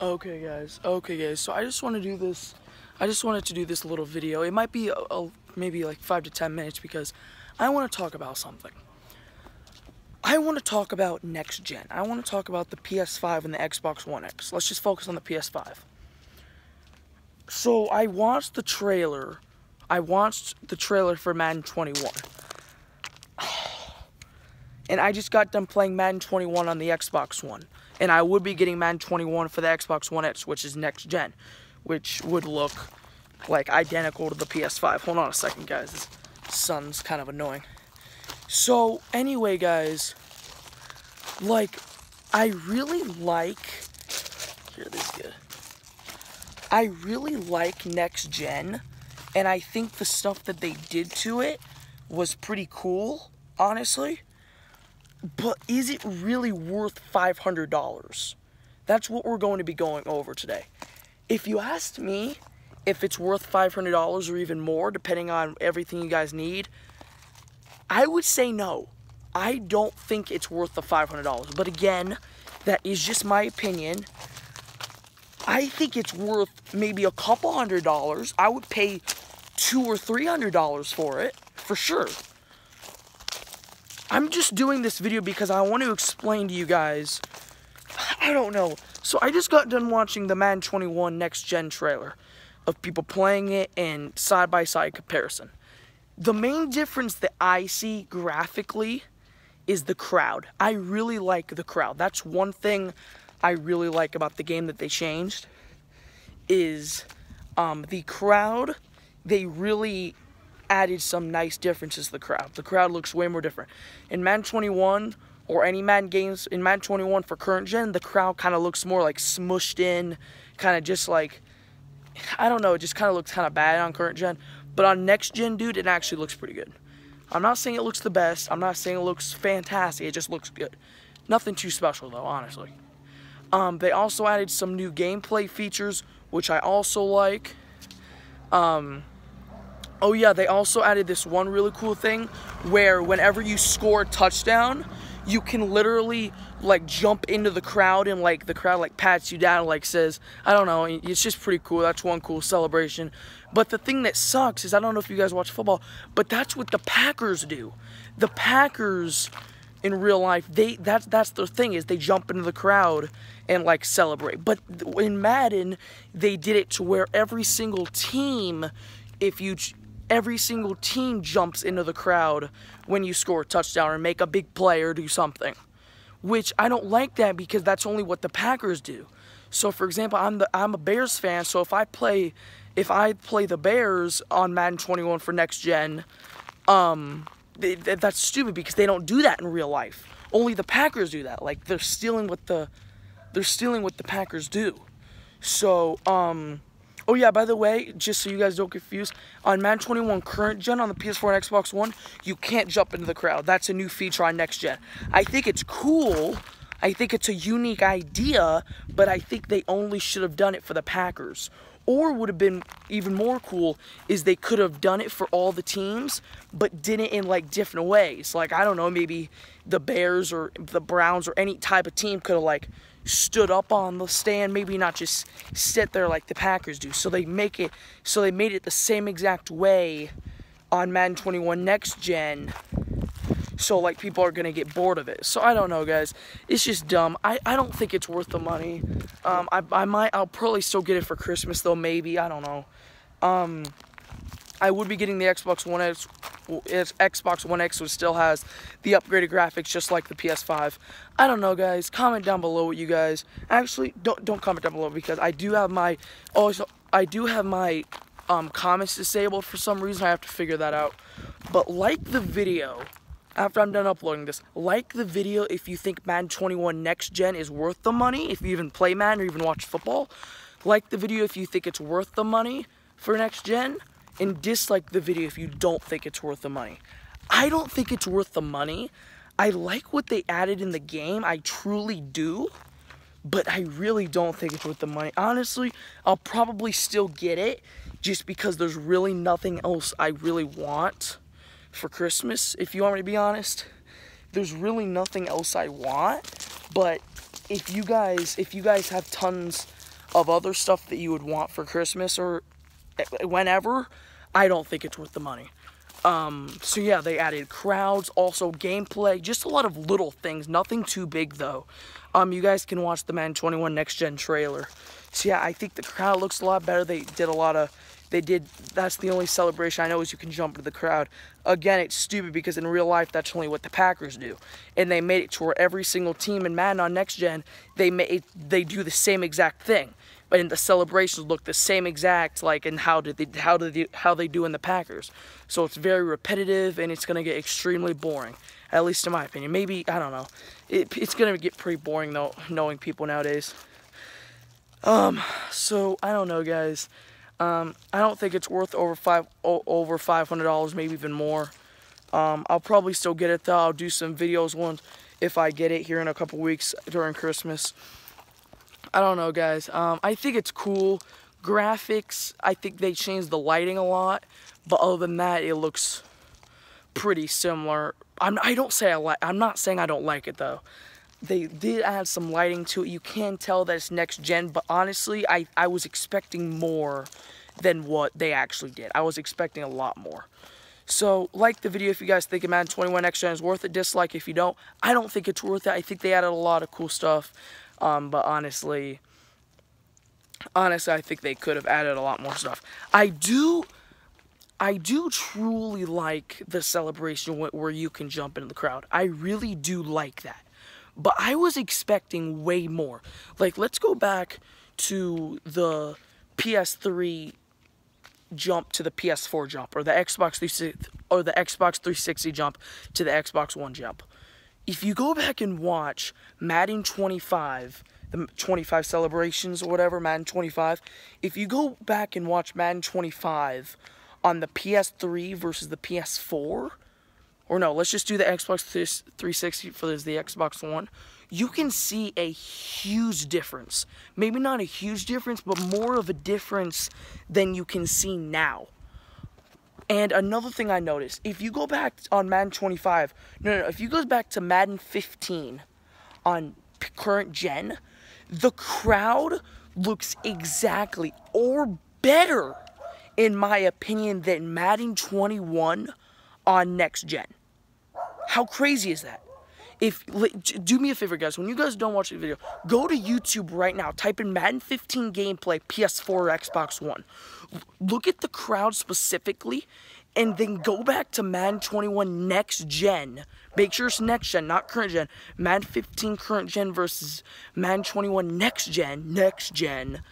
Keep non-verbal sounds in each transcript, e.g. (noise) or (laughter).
Okay, guys. Okay, guys. So I just want to do this. I just wanted to do this little video. It might be a, a, maybe like five to ten minutes because I want to talk about something. I want to talk about next gen. I want to talk about the PS5 and the Xbox One X. Let's just focus on the PS5. So I watched the trailer. I watched the trailer for Madden 21. (sighs) And I just got done playing Madden 21 on the Xbox One and I would be getting Madden 21 for the Xbox One X, which is next gen, which would look like identical to the PS5. Hold on a second, guys. This sun's kind of annoying. So, anyway, guys, like, I really like. Here, this good. I really like next gen, and I think the stuff that they did to it was pretty cool, honestly. But is it really worth $500? That's what we're going to be going over today. If you asked me if it's worth $500 or even more, depending on everything you guys need, I would say no. I don't think it's worth the $500. But again, that is just my opinion. I think it's worth maybe a couple hundred dollars. I would pay two or three hundred dollars for it, for sure. I'm just doing this video because I want to explain to you guys, I don't know. So I just got done watching the Madden 21 Next Gen trailer of people playing it and side-by-side -side comparison. The main difference that I see graphically is the crowd. I really like the crowd. That's one thing I really like about the game that they changed is um, the crowd, they really added some nice differences to the crowd. The crowd looks way more different. In Madden 21 or any Madden games in Madden 21 for current gen, the crowd kind of looks more like smushed in, kind of just like I don't know, it just kind of looks kind of bad on current gen. But on next gen, dude, it actually looks pretty good. I'm not saying it looks the best. I'm not saying it looks fantastic. It just looks good. Nothing too special though, honestly. Um, they also added some new gameplay features, which I also like. Um, Oh yeah, they also added this one really cool thing where whenever you score a touchdown, you can literally like jump into the crowd and like the crowd like pats you down like says, I don't know, it's just pretty cool. That's one cool celebration. But the thing that sucks is I don't know if you guys watch football, but that's what the Packers do. The Packers in real life, they that's that's their thing is they jump into the crowd and like celebrate. But in Madden, they did it to where every single team if you every single team jumps into the crowd when you score a touchdown or make a big play or do something. Which I don't like that because that's only what the Packers do. So for example, I'm the I'm a Bears fan, so if I play if I play the Bears on Madden 21 for next gen, um that's stupid because they don't do that in real life. Only the Packers do that. Like they're stealing what the they're stealing what the Packers do. So, um Oh yeah, by the way, just so you guys don't confuse, on Madden 21 current gen on the PS4 and Xbox One, you can't jump into the crowd. That's a new feature on next gen. I think it's cool. I think it's a unique idea, but I think they only should have done it for the Packers. Or would have been even more cool is they could have done it for all the teams, but did it in like different ways. Like I don't know, maybe the Bears or the Browns or any type of team could have like stood up on the stand, maybe not just sit there like the Packers do. So they make it so they made it the same exact way on Madden 21 Next Gen. So like people are gonna get bored of it. So I don't know, guys. It's just dumb. I, I don't think it's worth the money. Um, I I might I'll probably still get it for Christmas though. Maybe I don't know. Um, I would be getting the Xbox One X Xbox One X still has the upgraded graphics just like the PS5. I don't know guys, comment down below what you guys, actually don't don't comment down below because I do have my, also I do have my um, comments disabled for some reason, I have to figure that out. But like the video, after I'm done uploading this, like the video if you think Madden 21 Next Gen is worth the money, if you even play Madden or even watch football. Like the video if you think it's worth the money for Next Gen and dislike the video if you don't think it's worth the money. I don't think it's worth the money. I like what they added in the game. I truly do. But I really don't think it's worth the money. Honestly, I'll probably still get it just because there's really nothing else I really want for Christmas, if you want me to be honest. There's really nothing else I want. But if you guys if you guys have tons of other stuff that you would want for Christmas or eh, whenever, I don't think it's worth the money. Um, so yeah, they added crowds, also gameplay, just a lot of little things, nothing too big though. Um, you guys can watch the Madden 21 Next Gen trailer. So yeah, I think the crowd looks a lot better. They did a lot of, they did, that's the only celebration I know is you can jump into the crowd. Again, it's stupid because in real life, that's only what the Packers do. And they made it to where every single team in Madden on Next Gen, they, made, they do the same exact thing and the celebrations look the same exact like and how did they how did they, how they do in the Packers. So it's very repetitive and it's gonna get extremely boring, at least in my opinion. Maybe I don't know. It, it's gonna get pretty boring though, knowing people nowadays. Um, so I don't know, guys. Um, I don't think it's worth over five over five hundred dollars, maybe even more. Um, I'll probably still get it though. I'll do some videos once if I get it here in a couple weeks during Christmas. I don't know, guys. Um, I think it's cool. Graphics, I think they changed the lighting a lot, but other than that, it looks pretty similar. I'm, I don't say I like. I'm not saying I don't like it though. They did add some lighting to it. You can tell that it's next gen, but honestly, I I was expecting more than what they actually did. I was expecting a lot more. So, like the video if you guys think Madden 21 Next Gen is worth it. Dislike if you don't. I don't think it's worth it. I think they added a lot of cool stuff. Um, but honestly, honestly, I think they could have added a lot more stuff. I do, I do truly like the celebration where you can jump into the crowd. I really do like that. But I was expecting way more. Like, let's go back to the PS3 jump to the PS4 jump, or the Xbox 360, or the Xbox 360 jump to the Xbox One jump if you go back and watch Madden 25, the 25 celebrations or whatever, Madden 25, if you go back and watch Madden 25 on the PS3 versus the PS4, or no, let's just do the Xbox 360 for the Xbox One, you can see a huge difference. Maybe not a huge difference, but more of a difference than you can see now. And another thing I noticed, if you go back on Madden 25, no, no, if you go back to Madden 15 on current gen, the crowd looks exactly or better, in my opinion, than Madden 21 on next gen. How crazy is that? If do me a favor guys. When you guys don't watch the video go to youtube right now. Type in madden 15 gameplay ps4 xbox one. Look at the crowd specifically and then go back to madden 21 next gen. Make sure it's next gen not current gen. Madden 15 current gen versus madden 21 next gen next gen.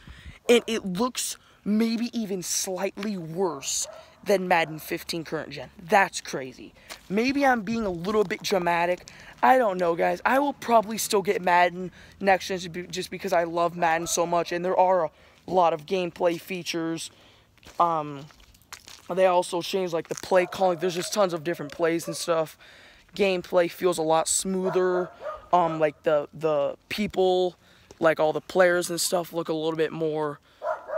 And it looks maybe even slightly worse than Madden 15 current gen. That's crazy. Maybe I'm being a little bit dramatic. I don't know, guys. I will probably still get Madden next gen just because I love Madden so much, and there are a lot of gameplay features. Um, they also changed like the play calling. There's just tons of different plays and stuff. Gameplay feels a lot smoother. Um, like the the people, like all the players and stuff, look a little bit more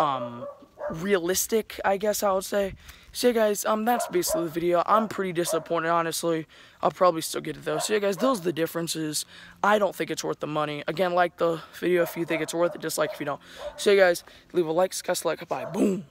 um, realistic, I guess I would say. So yeah, guys, um, that's basically the video. I'm pretty disappointed, honestly. I'll probably still get it, though. So yeah, guys, those are the differences. I don't think it's worth the money. Again, like the video if you think it's worth it, dislike if you don't. So yeah, guys, leave a like, discuss, like, bye, boom.